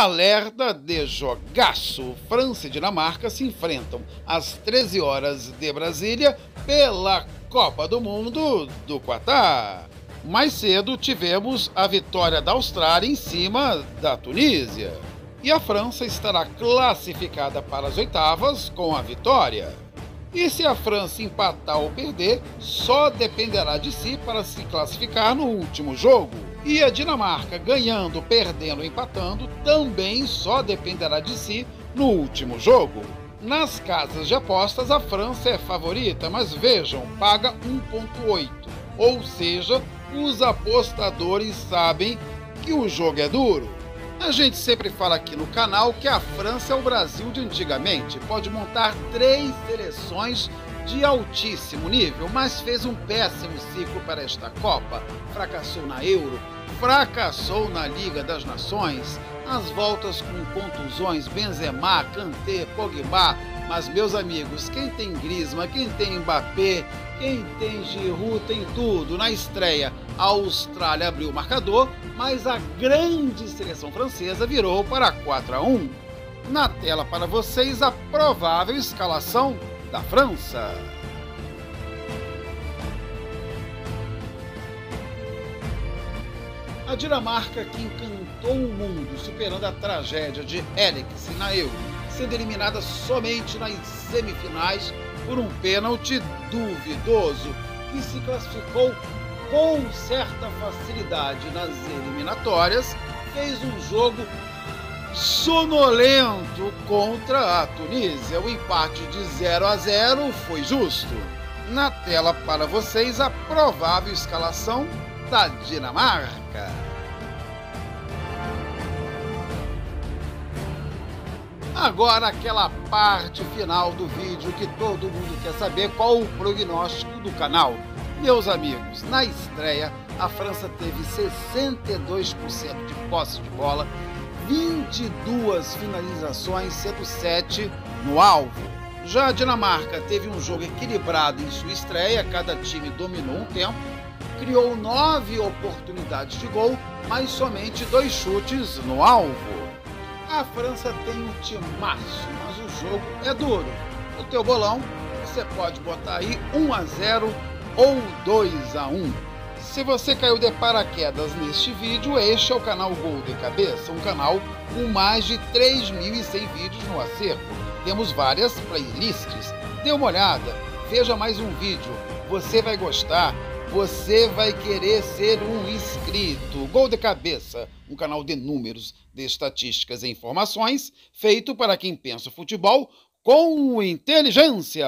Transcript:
Alerta de jogaço. França e Dinamarca se enfrentam às 13 horas de Brasília pela Copa do Mundo do Qatar. Mais cedo tivemos a vitória da Austrália em cima da Tunísia. E a França estará classificada para as oitavas com a vitória. E se a França empatar ou perder, só dependerá de si para se classificar no último jogo. E a Dinamarca ganhando, perdendo empatando também só dependerá de si no último jogo. Nas casas de apostas, a França é favorita, mas vejam, paga 1,8. Ou seja, os apostadores sabem que o jogo é duro. A gente sempre fala aqui no canal que a França é o Brasil de antigamente. Pode montar três seleções de altíssimo nível, mas fez um péssimo ciclo para esta Copa. Fracassou na Euro, fracassou na Liga das Nações, as voltas com contusões, Benzema, Kanté, Pogba. Mas, meus amigos, quem tem Griezmann, quem tem Mbappé, quem tem Giroud tem tudo. Na estreia, a Austrália abriu o marcador, mas a grande seleção francesa virou para 4 a 1. Na tela para vocês a provável escalação da França. A Dinamarca que encantou o mundo, superando a tragédia de Eriksen na sendo eliminada somente nas semifinais por um pênalti duvidoso, que se classificou com certa facilidade nas eliminatórias, fez um jogo sonolento contra a Tunísia. O empate de 0 a 0 foi justo. Na tela para vocês a provável escalação da Dinamarca. Agora aquela parte final do vídeo que todo mundo quer saber qual o prognóstico do canal. Meus amigos, na estreia a França teve 62% de posse de bola, 22 finalizações, sendo 7 no alvo. Já a Dinamarca teve um jogo equilibrado em sua estreia, cada time dominou um tempo, criou nove oportunidades de gol, mas somente dois chutes no alvo. A França tem um timaço, mas o jogo é duro. O teu bolão, você pode botar aí 1 a 0 ou 2 a 1. Se você caiu de paraquedas neste vídeo, este é o canal Gol de Cabeça, um canal com mais de 3.100 vídeos no acervo. Temos várias playlists. Dê uma olhada, veja mais um vídeo, você vai gostar você vai querer ser um inscrito. Gol de Cabeça, um canal de números, de estatísticas e informações feito para quem pensa futebol com inteligência.